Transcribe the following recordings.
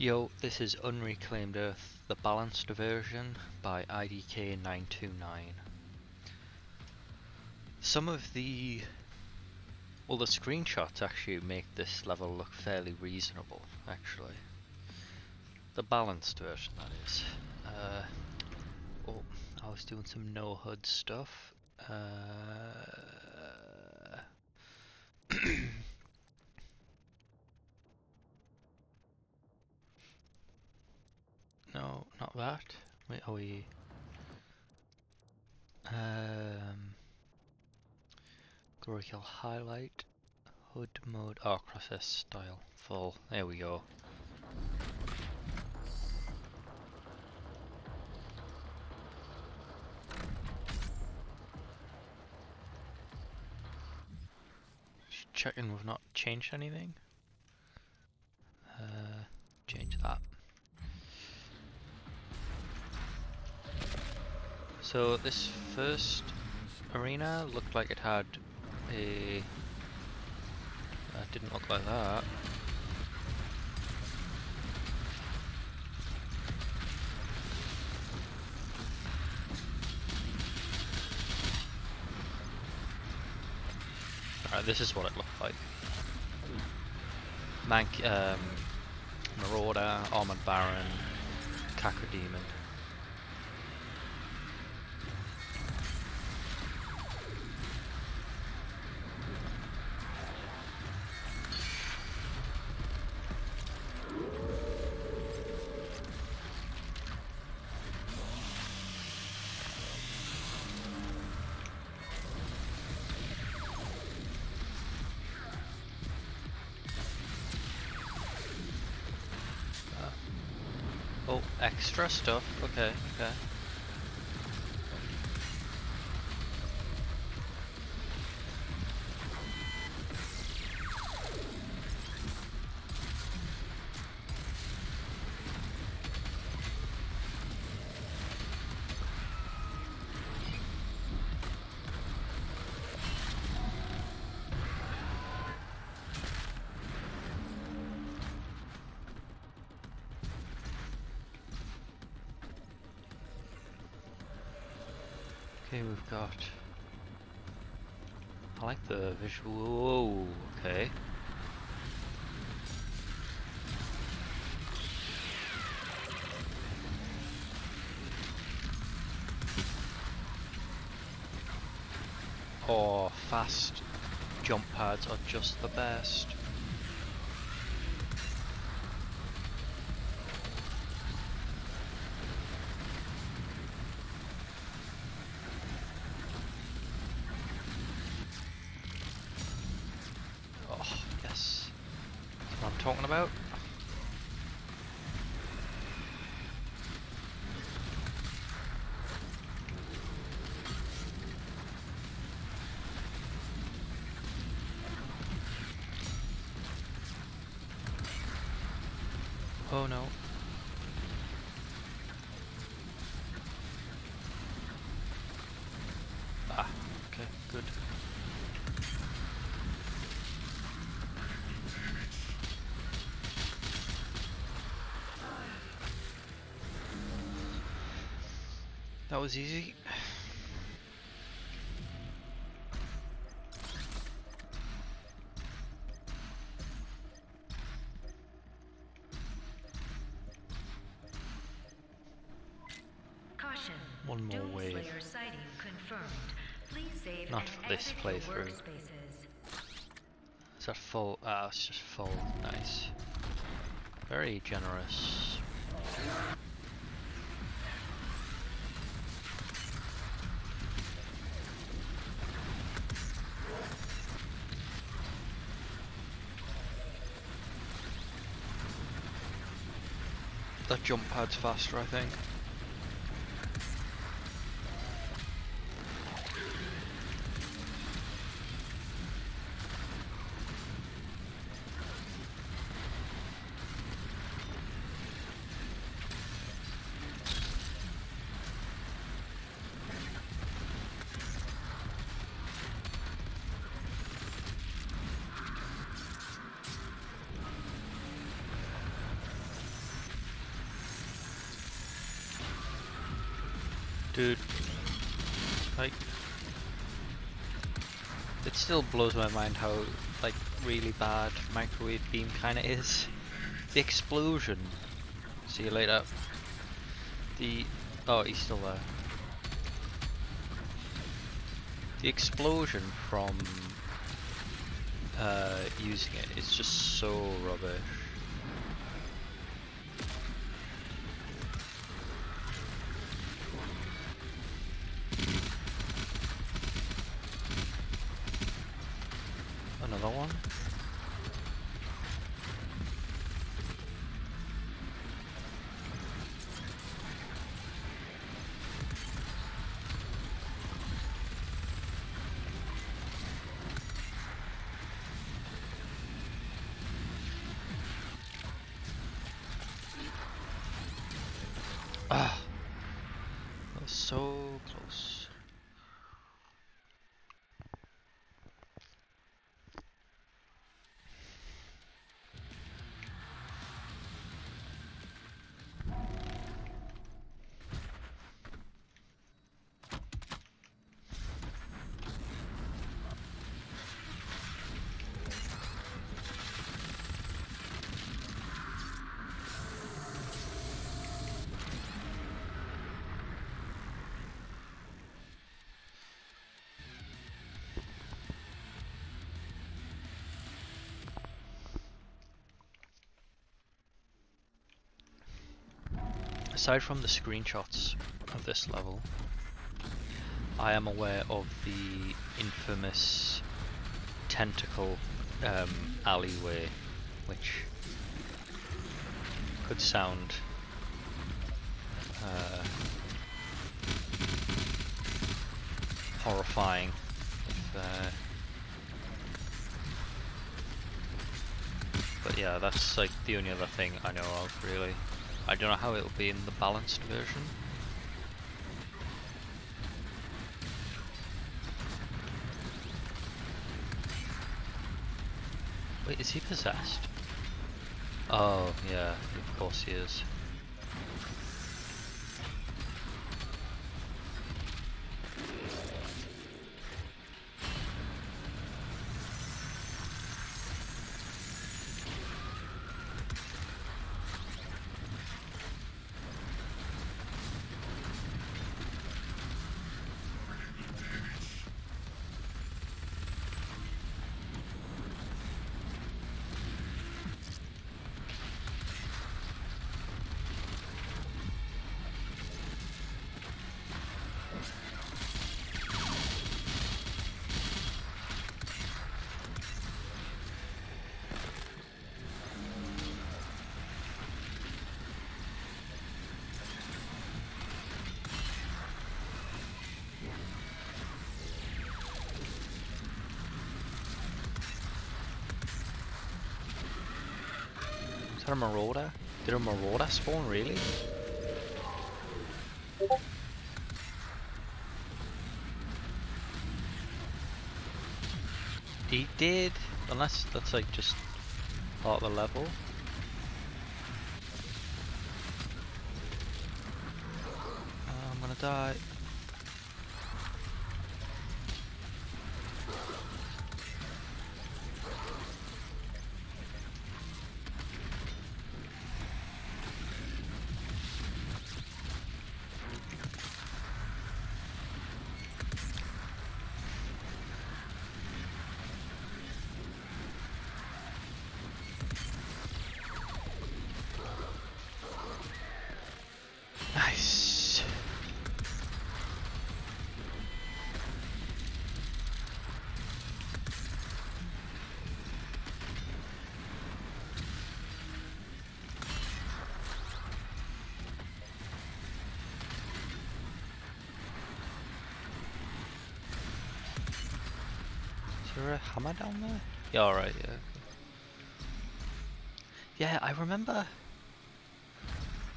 Yo, this is Unreclaimed Earth, the balanced version by IDK929. Some of the... Well, the screenshots actually make this level look fairly reasonable, actually. The balanced version, that is. Uh, oh, I was doing some no-HUD stuff. Uh, no, not that. Wait, are we... Um, Glory Kill highlight, HUD mode, oh, process style, full. There we go. Checking we've not changed anything. Uh, change that. So this first arena looked like it had a... That didn't look like that. Alright, this is what it looked like. Mank, um, Marauder, Armored Baron, Cacodemon. Oh, extra stuff. Okay, okay. Okay, I like the visual. Whoa, okay. Oh, fast jump pads are just the best. Oh, yes. That's what I'm talking about. Oh no. Ah, okay, good. That was easy. Caution. One more Doom wave. Sighting confirmed. Please save Not for this playthrough. Is that full? Ah, it's just full. Nice. Very generous. That jump pad's faster, I think. Still blows my mind how, like, really bad microwave beam kinda is. The explosion. See you later. The... Oh, he's still there. The explosion from uh, using it is just so rubbish. Aside from the screenshots of this level, I am aware of the infamous tentacle um, alleyway, which could sound uh, horrifying if, uh, but yeah, that's like the only other thing I know of really. I don't know how it'll be in the balanced version. Wait, is he possessed? Oh, yeah, of course he is. Is that a marauder? Did a marauder spawn really? He did, unless that's like just part of the level. Uh, I'm gonna die. Nice. Is there a hammer down there? Yeah, alright, yeah. Yeah, I remember.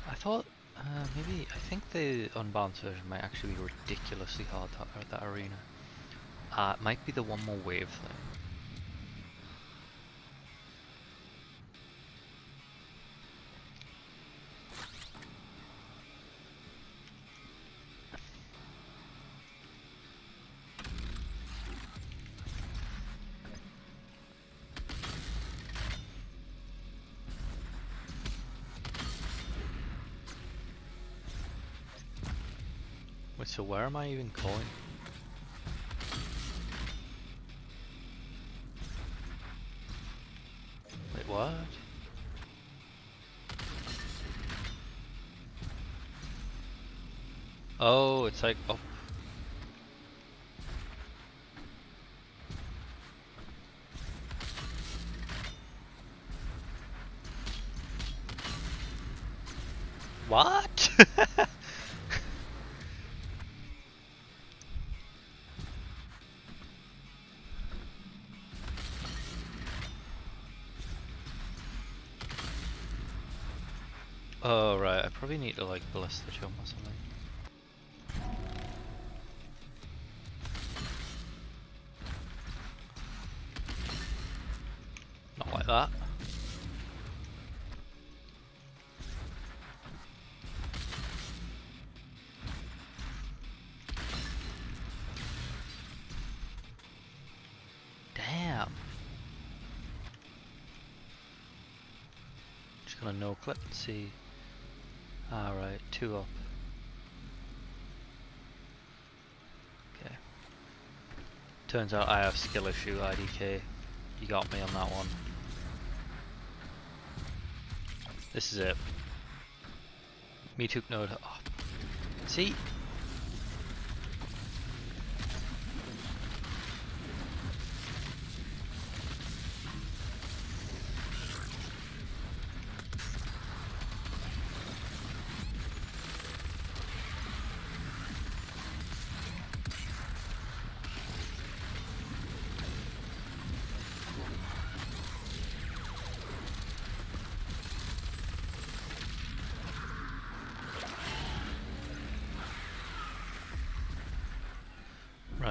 I thought uh, maybe I think the unbalanced version might actually be ridiculously hard that, that arena. Uh, it might be the one more wave thing. So where am I even going? Wait, what? Oh, it's like up. What? the jump or something. Not like that. Damn. Just gonna no clip and see. Alright, two up. Okay. Turns out I have skill issue, IDK. You got me on that one. This is it. Me took note. Oh. See?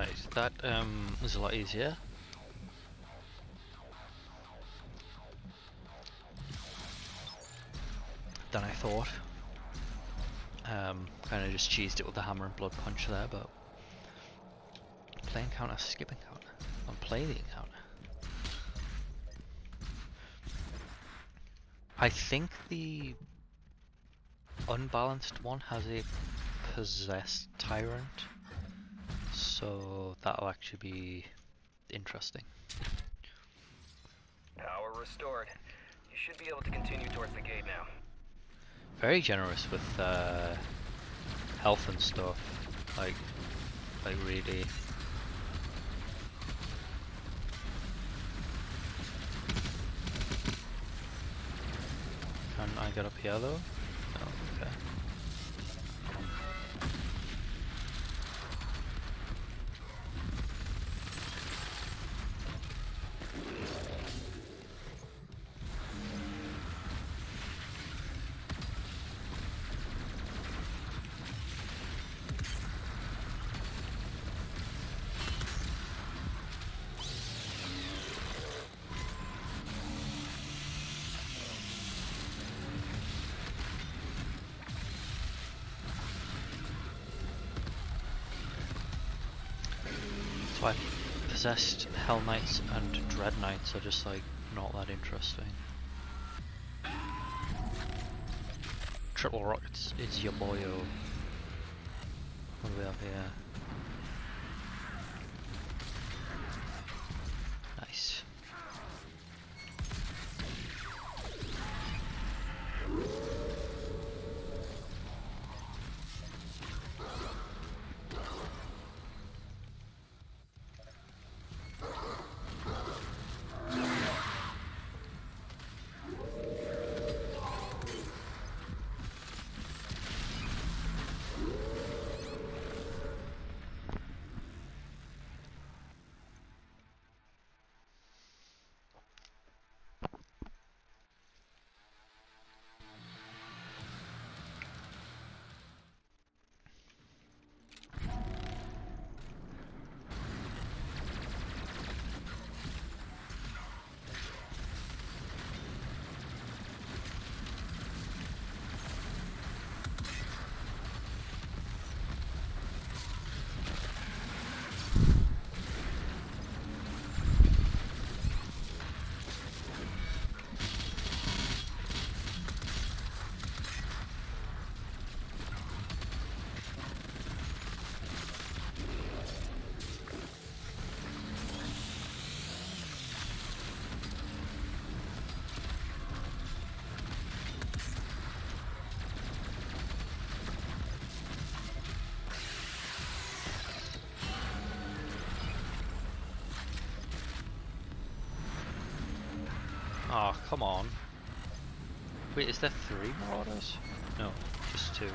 Right, that um, was a lot easier. Than I thought. Um, kind of just cheesed it with the hammer and blood punch there, but play encounter, skip encounter, and play the encounter. I think the unbalanced one has a possessed tyrant. So that'll actually be interesting. Power restored. You should be able to continue towards the gate now. Very generous with uh, health and stuff. Like, like really. Can I get up here though? No, okay. I possessed Hell Knights and Dread Knights are just like not that interesting. Triple Rockets is your boyo. What do we have here? Oh, come on. Wait, is there three marauders? No, just two.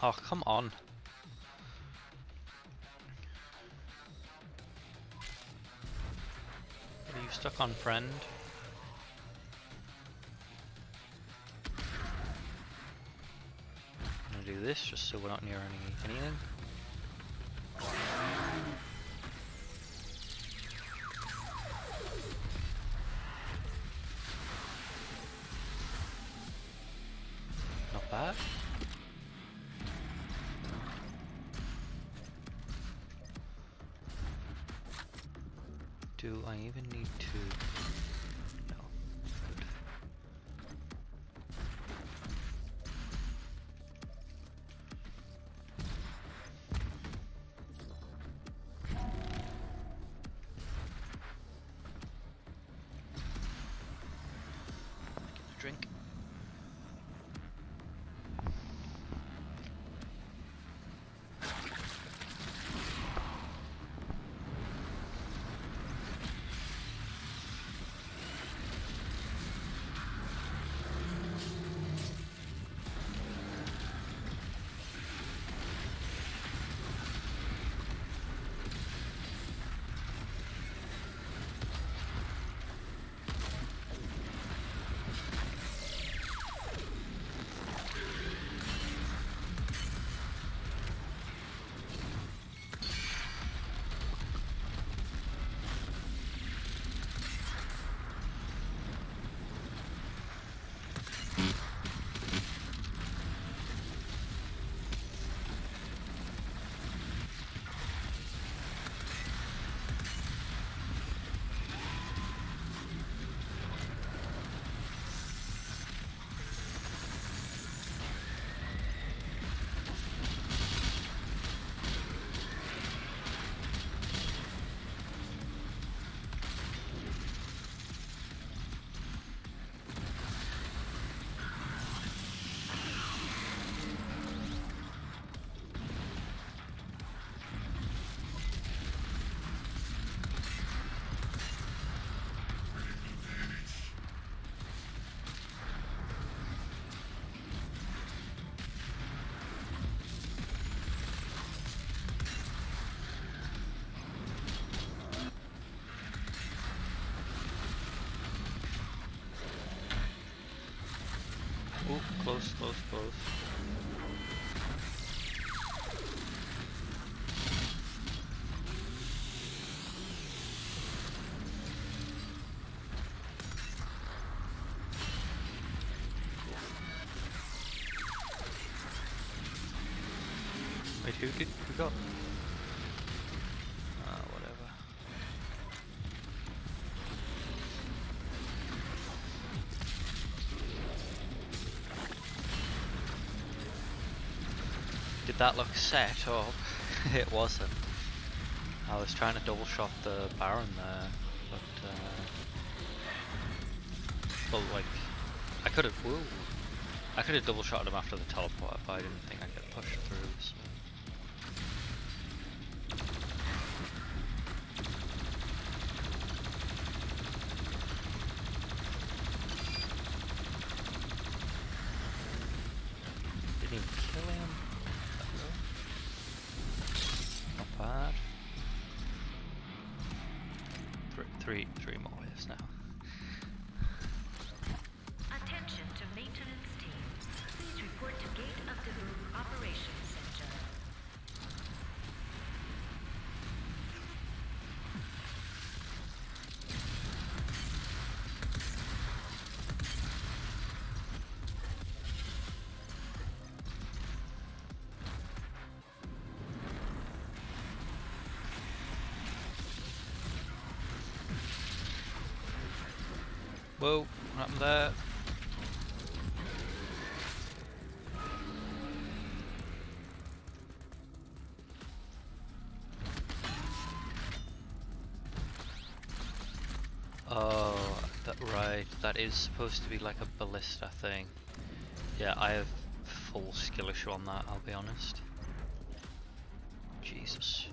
Oh, come on. Are you stuck on friend? I'm gonna do this just so we're not near any anything. Drink. Close, close, close. Wait, who did who got? That look set up? it wasn't. I was trying to double shot the Baron there, but uh, like I could have. I could have double shot him after the teleport, but I didn't think I'd get Whoa, what happened there? Oh, that right. That is supposed to be like a ballista thing. Yeah, I have full skill issue on that. I'll be honest. Jesus.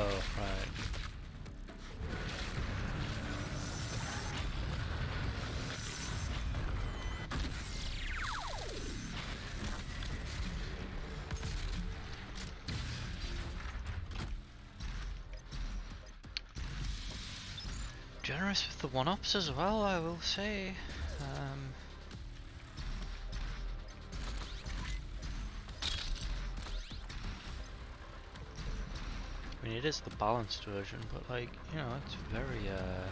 Oh, right. Generous with the one-ups as well, I will say. Is the balanced version, but like, you know, it's very, uh...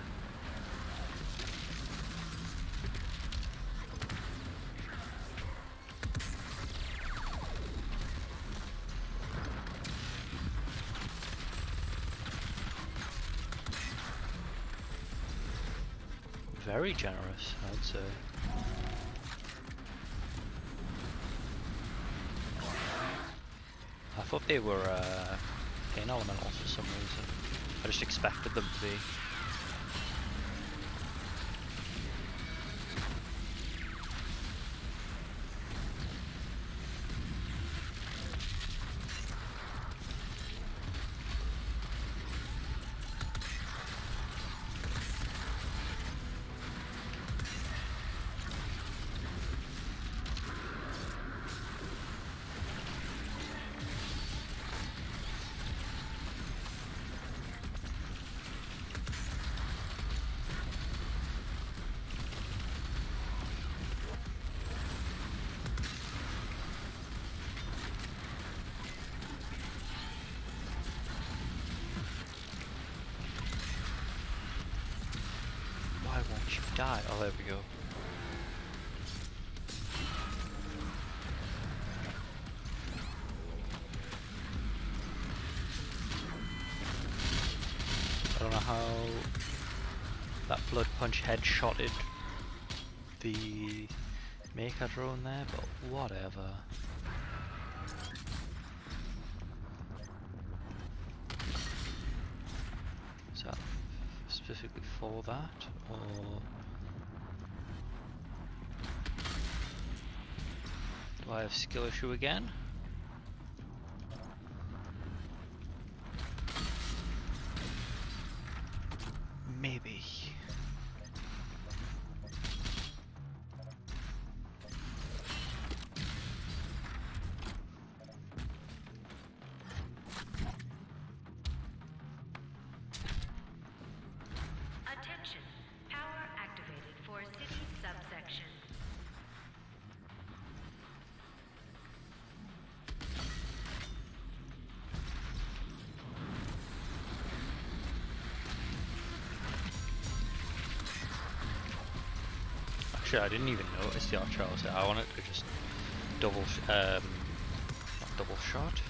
Very generous, I'd say. I thought they were, uh, pain elementals for some reason. I just expected them to be. Die? Oh, there we go. I don't know how that blood punch headshotted the Maykr drone there, but whatever. Is that specifically for that, or do I have skill issue again? Maybe. Actually, I didn't even notice the archer I was. I wanted to just double, um, double shot.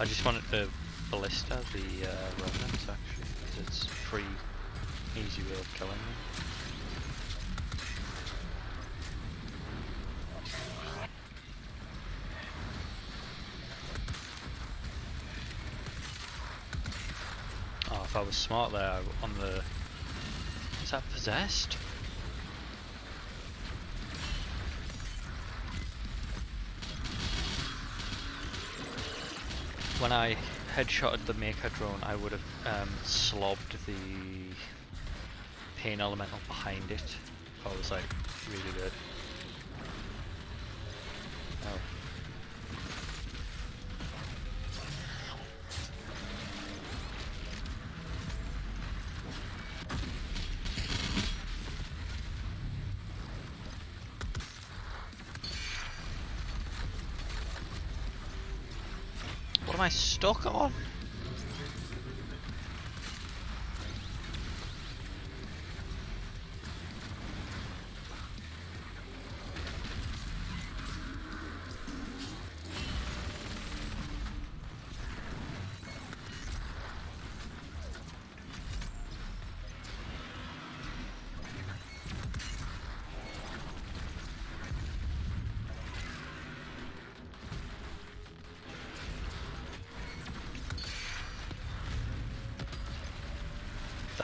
I just wanted to ballista the uh, remnants actually, because it's free, easy way of killing them. Oh, if I was smart there on the... Is that possessed? When I headshotted the Maykr drone, I would have um, slobbed the pain elemental behind it. I was like really good. Oh. What I stuck on?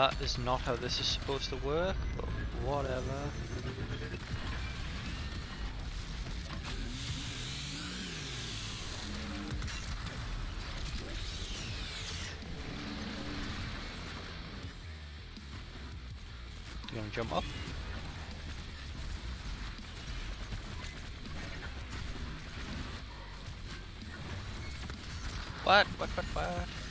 That is not how this is supposed to work, but whatever. You gonna jump up? What? What? What? What?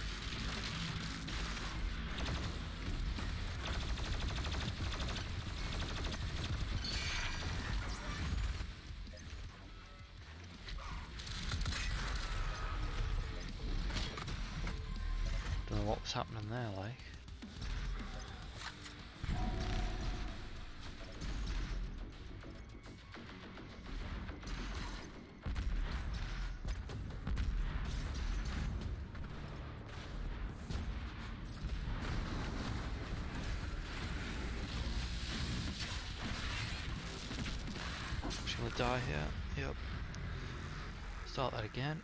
Start that again.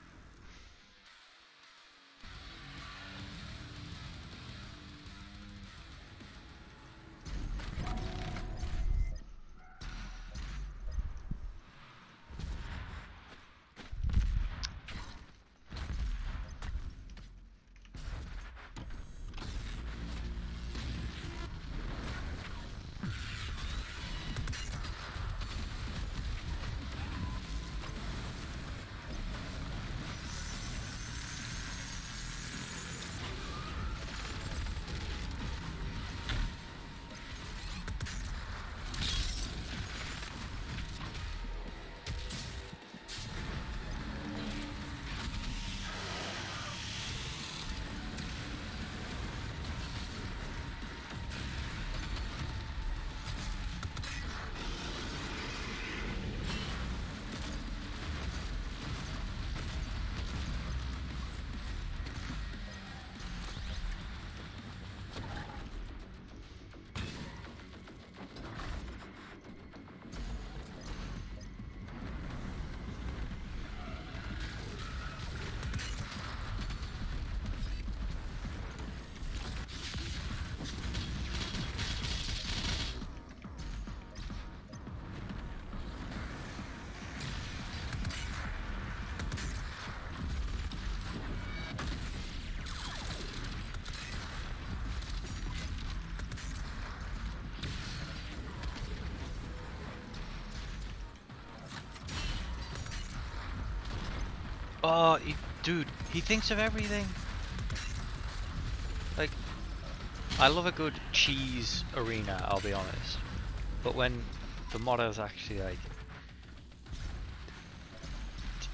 Oh, he, dude, he thinks of everything. Like, I love a good cheese arena, I'll be honest. But when the modders actually like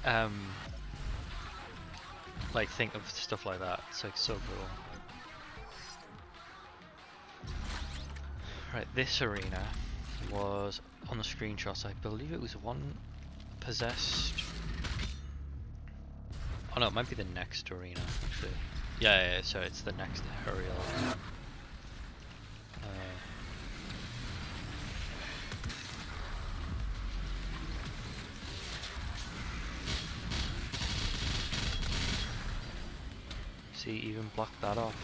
um, like think of stuff like that. It's like so cool. Right, this arena was on the screenshots. I believe it was one possessed. Oh no, it might be the next arena actually. Yeah, yeah, yeah so it's the next aerial. Uh, see, even blocked that off.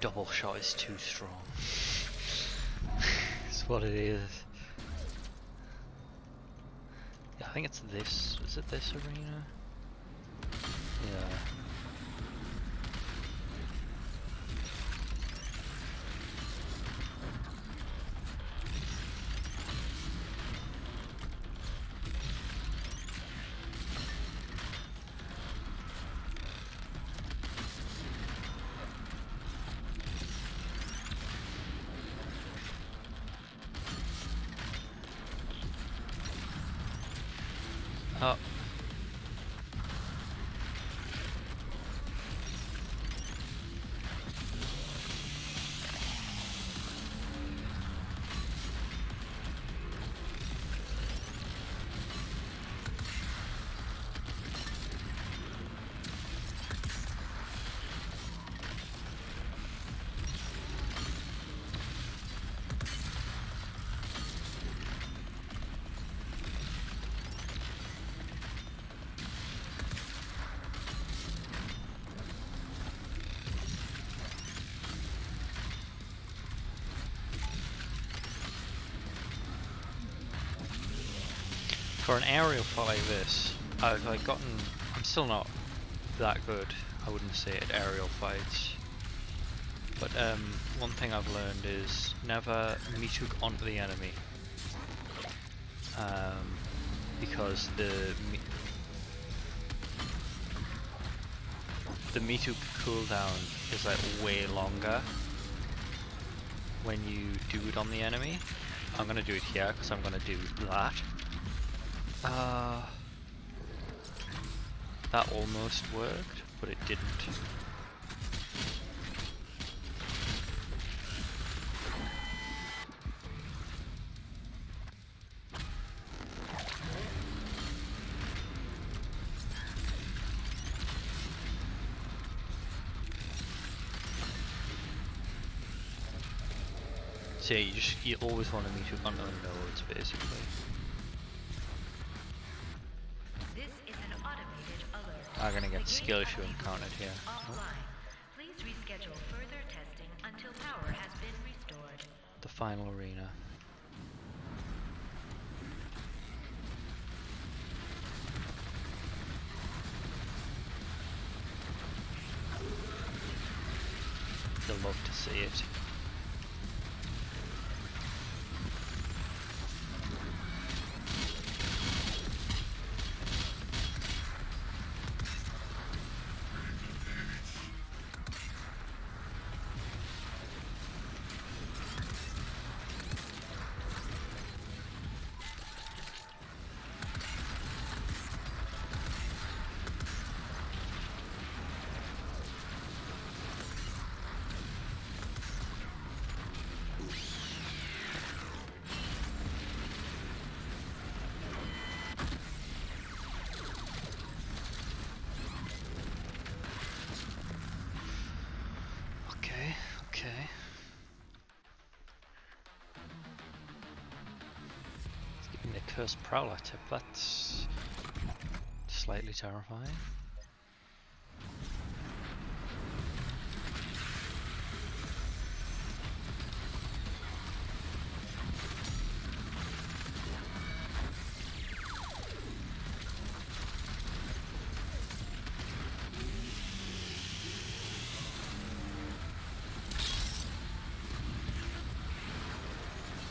Double shot is too strong. It's what it is. Yeah, I think it's this. Is it this arena? For an aerial fight like this, I've like gotten. I'm still not that good. I wouldn't say at aerial fights. But um, one thing I've learned is never Meathook onto the enemy. Um, because the the Meathook cooldown is like way longer when you do it on the enemy. I'm gonna do it here because I'm gonna do that. Uh, that almost worked, but it didn't. So yeah, you just you always want to meet on the nodes basically. Skill issue encountered here. Please reschedule further testing until power has been restored. the final arena. You'll love to see it. first Prowler tip, that's slightly terrifying.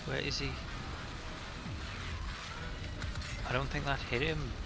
Where is he? I don't think that hit him.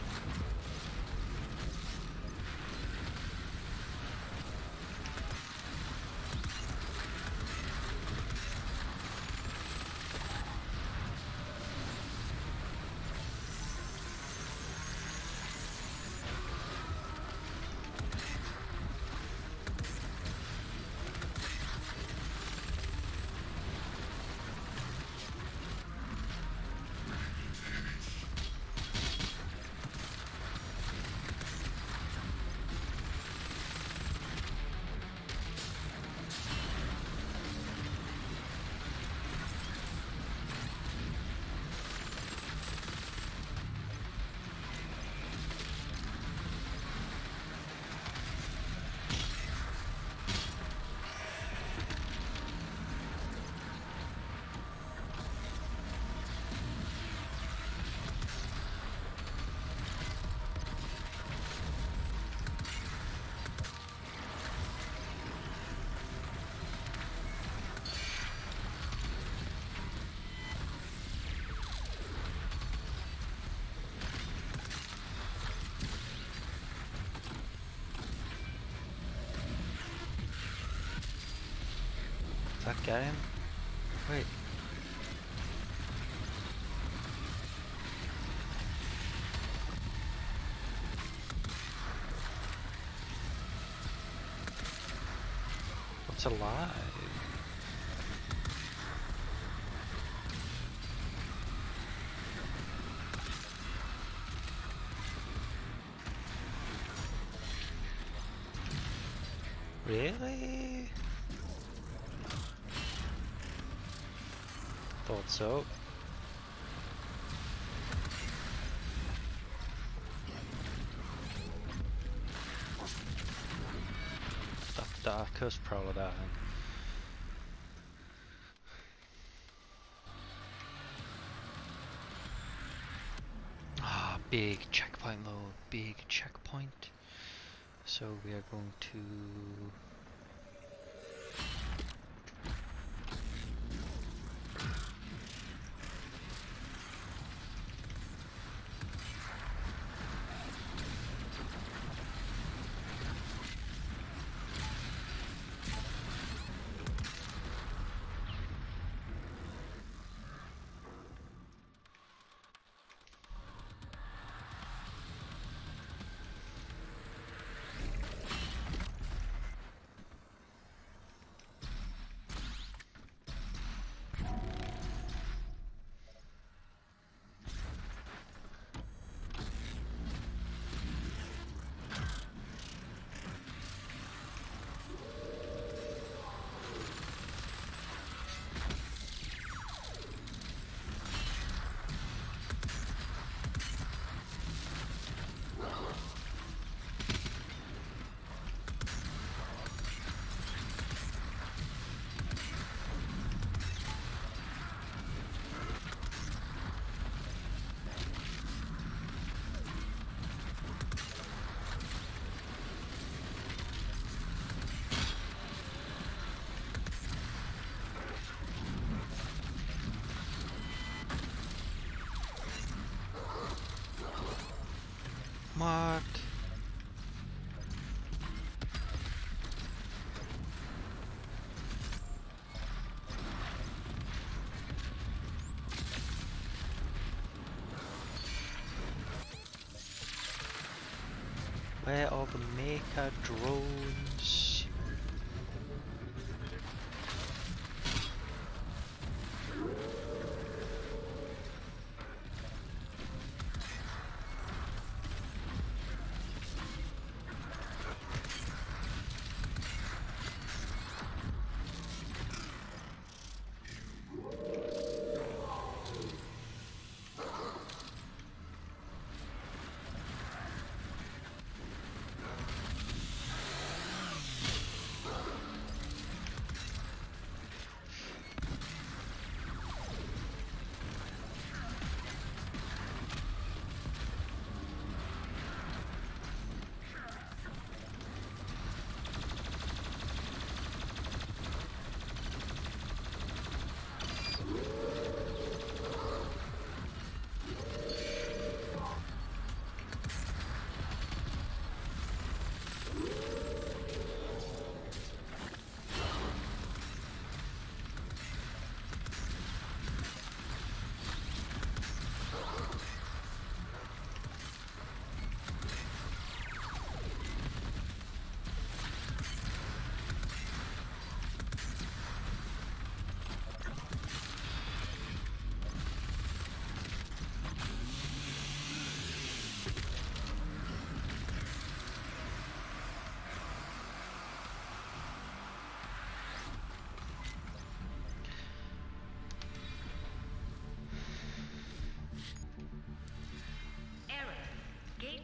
That get him? Wait. Thought so. That darkest prowler dying. Ah, big checkpoint load, big checkpoint. So we are going to What? Where are the mecha drones?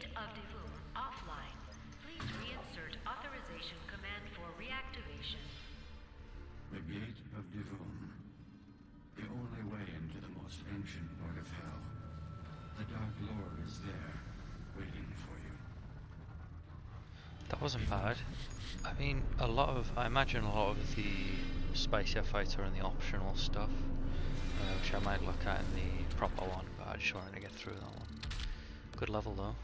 state of Devon offline. Please reinsert authorization command for reactivation. The gate of Devon, The only way into the most ancient part of Hell. The Dark Lord is there, waiting for you. That wasn't bad. I mean, a lot of, I imagine a lot of the Space Fighter and the optional stuff, uh, which I might look at in the proper one, but I just wanted to get through that one. Good level though.